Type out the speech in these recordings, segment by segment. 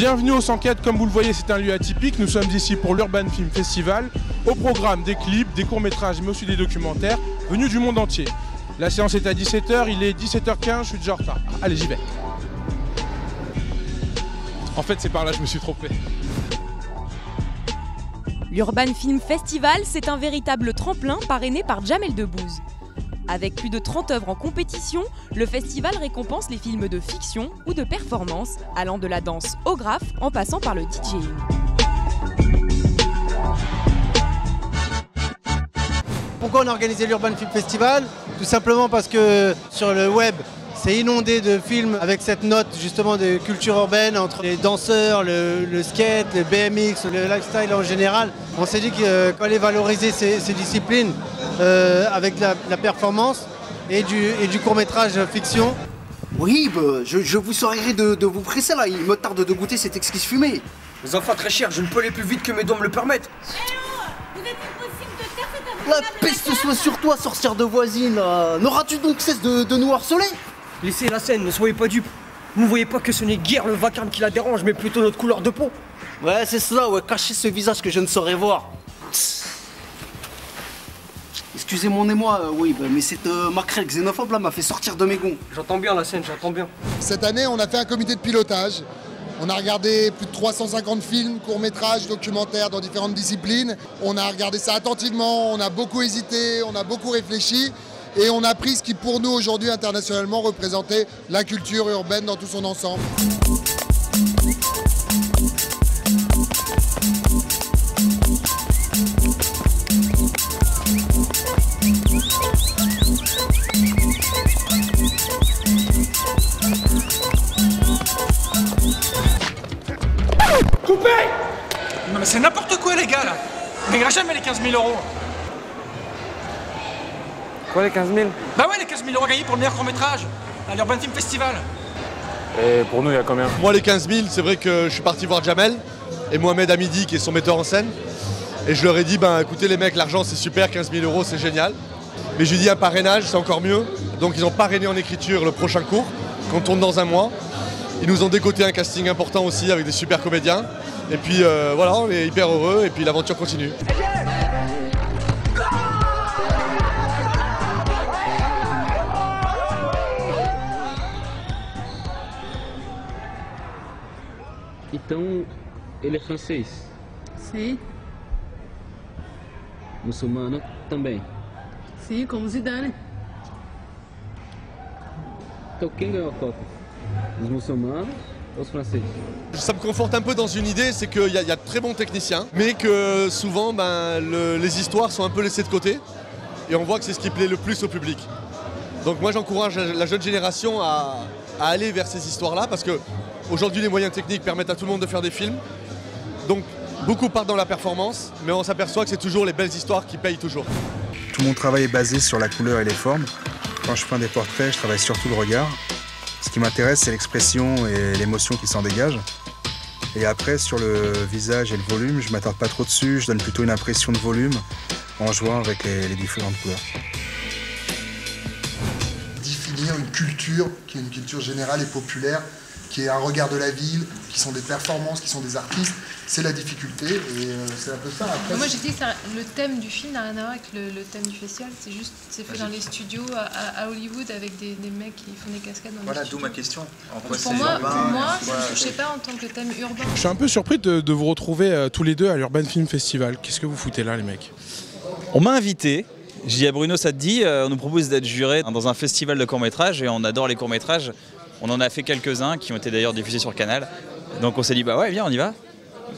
Bienvenue au 104, comme vous le voyez c'est un lieu atypique, nous sommes ici pour l'Urban Film Festival, au programme des clips, des courts-métrages mais aussi des documentaires venus du monde entier. La séance est à 17h, il est 17h15, je suis déjà en retard. Allez j'y vais. En fait c'est par là, je me suis trompé. L'Urban Film Festival, c'est un véritable tremplin parrainé par Jamel Debbouze. Avec plus de 30 œuvres en compétition, le festival récompense les films de fiction ou de performance, allant de la danse au graphe en passant par le DJing. Pourquoi on a organisé l'Urban Film Festival? Tout simplement parce que sur le web, c'est inondé de films avec cette note justement de culture urbaine entre les danseurs, le, skate, le BMX, le lifestyle en général. On s'est dit qu'il euh, fallait valoriser ces, disciplines euh, avec la, performance et du, et du court-métrage fiction. Oui, bah, je, vous soirierai de, vous presser là, il me tarde de goûter cette exquise fumée. Les enfants très chers, je ne peux aller plus vite que mes dents me le permettent. La peste soit sur toi, sorcière de voisine N'auras-tu donc cesse de, de nous harceler? Laissez la scène, ne soyez pas dupes. Vous ne voyez pas que ce n'est guère le vacarme qui la dérange, mais plutôt notre couleur de peau Ouais, c'est cela, ouais, cachez ce visage que je ne saurais voir. Excusez mon émoi, euh, oui, bah, mais cette euh, maquerelle xénophobe là m'a fait sortir de mes gonds. J'entends bien la scène, j'entends bien. Cette année, on a fait un comité de pilotage. On a regardé plus de 350 films, courts-métrages, documentaires dans différentes disciplines. On a regardé ça attentivement, on a beaucoup hésité, on a beaucoup réfléchi et on a pris ce qui pour nous aujourd'hui internationalement représentait la culture urbaine dans tout son ensemble. Coupé Non mais c'est n'importe quoi les gars là. On jamais les 15 000 euros Quoi, les 15 000 Bah ouais, les 15 000 euros gagnés pour le meilleur court-métrage à l'Urban Film Festival. Et pour nous, il y a combien? Moi, les 15 000, c'est vrai que je suis parti voir Jamel et Mohamed Hamidi, qui est son metteur en scène. Et je leur ai dit, ben écoutez les mecs, l'argent c'est super, 15 000 euros c'est génial. Mais je lui ai dit un parrainage, c'est encore mieux. Donc ils ont parrainé en écriture le prochain cours, qu'on tourne dans un mois. Ils nous ont décoté un casting important aussi avec des super comédiens. Et puis euh, voilà, on est hyper heureux et puis l'aventure continue. Então, ele é francês? Sim. Muçulmano também? Sim, como Zidane. Então quem ganhou a Copa? Os muçulmanos ou os franceses? Ça me conforte un peu dans une idée, c'est qu'il y, y, a de très bons techniciens, mais que souvent ben, le, les histoires sont un peu laissées de côté, et on voit que c'est ce qui plaît le plus au public. Donc moi j'encourage la jeune génération à, à aller vers ces histoires-là, parce que Aujourd'hui, les moyens techniques permettent à tout le monde de faire des films. Donc, beaucoup partent dans la performance, mais on s'aperçoit que c'est toujours les belles histoires qui payent toujours. Tout mon travail est basé sur la couleur et les formes. Quand je peins des portraits, je travaille surtout le regard. Ce qui m'intéresse, c'est l'expression et l'émotion qui s'en dégage. Et après, sur le visage et le volume, je m'attarde pas trop dessus, je donne plutôt une impression de volume en jouant avec les, les différentes couleurs. Culture qui est une culture générale et populaire qui est un regard de la ville, qui sont des performances, qui sont des artistes. C'est la difficulté et euh, c'est un peu ça. Moi j'ai dit que le thème du film n'a rien à voir avec le, thème du festival. C'est juste, c'est fait dans les studios à, Hollywood avec des, mecs qui font des cascades dans Voilà, d'où ma question. pour, moi, pour moi, ça ne touchait pas en tant que thème urbain. Je suis un peu surpris de, vous retrouver euh, tous les deux à l'Urban Film Festival. Qu'est-ce que vous foutez là les mecs? On m'a invité. À Bruno, ça te dit, euh, on nous propose d'être juré dans un festival de court-métrage et on adore les courts-métrages. On en a fait quelques-uns qui ont été d'ailleurs diffusés sur Canal. Donc on s'est dit, bah ouais, viens, on y va.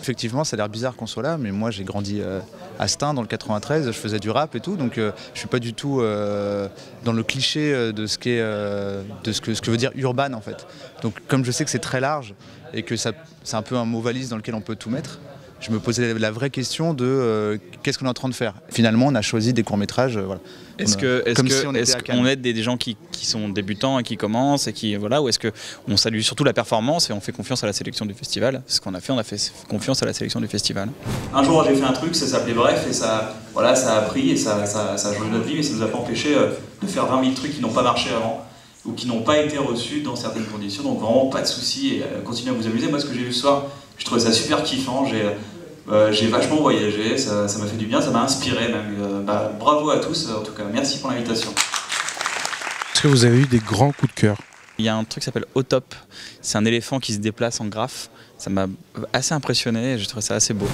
Effectivement, ça a l'air bizarre qu'on soit là, mais moi j'ai grandi euh, à Stein dans le 93, je faisais du rap et tout, donc euh, je suis pas du tout euh, dans le cliché de ce, que, veut dire urban en fait. Donc comme je sais que c'est très large et que c'est un peu un mot valise dans lequel on peut tout mettre, je me posais la vraie question de euh, qu'est-ce qu'on est en train de faire? Finalement, on a choisi des courts-métrages. Euh, voilà. Est-ce qu'on aide des, gens qui, sont débutants et qui commencent et qui voilà, ou est-ce qu'on salue surtout la performance et on fait confiance à la sélection du festival? Ce qu'on a fait, on a fait confiance à la sélection du festival. Un jour, j'ai fait un truc, ça s'appelait Bref, et ça, voilà, ça a pris et ça, ça, a joué notre vie, mais ça nous a pas empêché euh, de faire 20 000 trucs qui n'ont pas marché avant. ou qui n'ont pas été reçus dans certaines conditions. Donc vraiment pas de soucis et continuez à vous amuser. Moi ce que j'ai vu ce soir, je trouvais ça super kiffant. J'ai euh, j'ai vachement voyagé, ça m'a fait du bien, ça m'a inspiré même. Euh, bah, bravo à tous, en tout cas, merci pour l'invitation. Est-ce que vous avez eu des grands coups de cœur? Il y a un truc qui s'appelle Otop, c'est un éléphant qui se déplace en graphe. Ça m'a assez impressionné et je trouvé ça assez beau.